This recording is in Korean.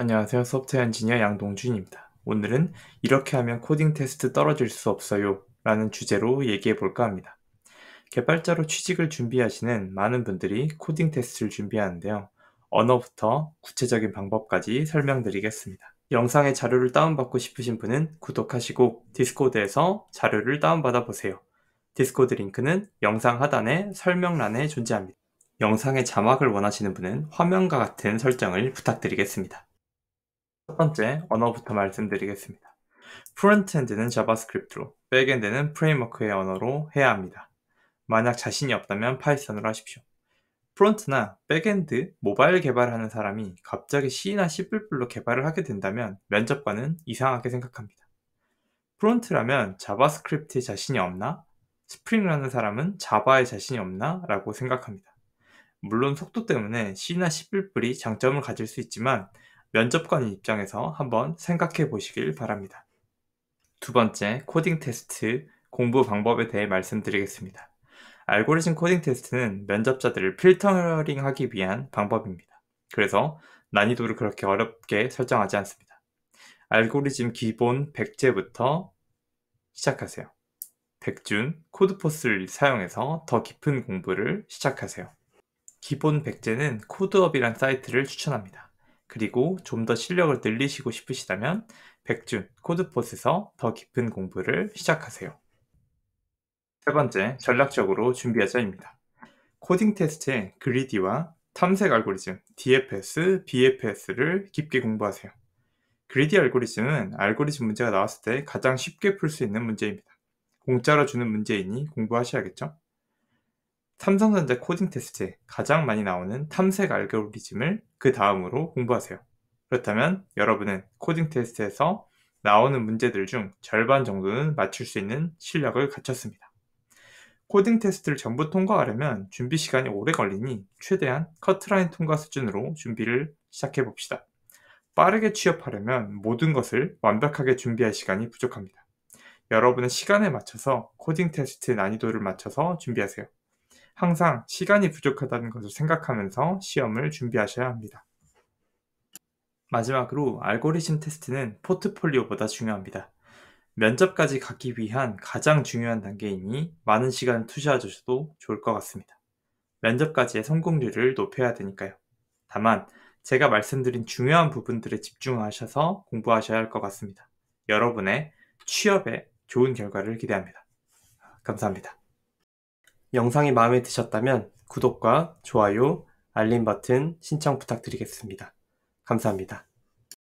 안녕하세요. 소프트웨어 엔지니어 양동준입니다. 오늘은 이렇게 하면 코딩 테스트 떨어질 수 없어요 라는 주제로 얘기해 볼까 합니다. 개발자로 취직을 준비하시는 많은 분들이 코딩 테스트를 준비하는데요. 언어부터 구체적인 방법까지 설명드리겠습니다. 영상의 자료를 다운받고 싶으신 분은 구독하시고 Discord에서 자료를 다운받아 보세요. Discord 링크는 영상 하단의 설명란에 존재합니다. 영상의 자막을 원하시는 분은 화면과 같은 설정을 부탁드리겠습니다. 첫 번째 언어부터 말씀드리겠습니다. frontend는 JavaScript로, backend는 framework의 언어로 해야 합니다. 만약 자신이 없다면 Python으로 하십시오. front나 backend, 모바일 개발하는 사람이 갑자기 C나 C++ 개발을 하게 된다면 면접관은 이상하게 생각합니다. front라면 JavaScript에 자신이 없나? Spring라는 사람은 Java에 자신이 없나? 라고 생각합니다. 물론 속도 때문에 C나 C++이 장점을 가질 수 있지만 면접관 입장에서 한번 생각해 보시길 바랍니다. 두 번째, 코딩 테스트 공부 방법에 대해 말씀드리겠습니다. 알고리즘 코딩 테스트는 면접자들을 필터링 하기 위한 방법입니다. 그래서 난이도를 그렇게 어렵게 설정하지 않습니다. 알고리즘 기본 100제부터 시작하세요. 백준, Codeforces를 사용해서 더 깊은 공부를 시작하세요. 기본 100제는 CodeUp이란 사이트를 추천합니다. 그리고 좀 더 실력을 늘리시고 싶으시다면 백준 Codeforces에서 더 깊은 공부를 시작하세요. 세 번째, 전략적으로 준비하자입니다. 코딩 테스트의 greedy와 탐색 알고리즘, DFS, BFS를 깊게 공부하세요. greedy 알고리즘은 알고리즘 문제가 나왔을 때 가장 쉽게 풀 수 있는 문제입니다. 공짜로 주는 문제이니 공부하셔야겠죠? 삼성전자 코딩 테스트에 가장 많이 나오는 탐색 알고리즘을 그 다음으로 공부하세요. 그렇다면 여러분은 코딩 테스트에서 나오는 문제들 중 절반 정도는 맞출 수 있는 실력을 갖췄습니다. 코딩 테스트를 전부 통과하려면 준비 시간이 오래 걸리니 최대한 커트라인 통과 수준으로 준비를 시작해 봅시다. 빠르게 취업하려면 모든 것을 완벽하게 준비할 시간이 부족합니다. 여러분의 시간에 맞춰서 코딩 테스트 난이도를 맞춰서 준비하세요. 항상 시간이 부족하다는 것을 생각하면서 시험을 준비하셔야 합니다. 마지막으로 알고리즘 테스트는 포트폴리오보다 중요합니다. 면접까지 가기 위한 가장 중요한 단계이니 많은 시간을 투자하셔도 좋을 것 같습니다. 면접까지의 성공률을 높여야 되니까요. 다만 제가 말씀드린 중요한 부분들에 집중하셔서 공부하셔야 할 것 같습니다. 여러분의 취업에 좋은 결과를 기대합니다. 감사합니다. 영상이 마음에 드셨다면 구독과 좋아요, 알림 버튼 신청 부탁드리겠습니다. 감사합니다.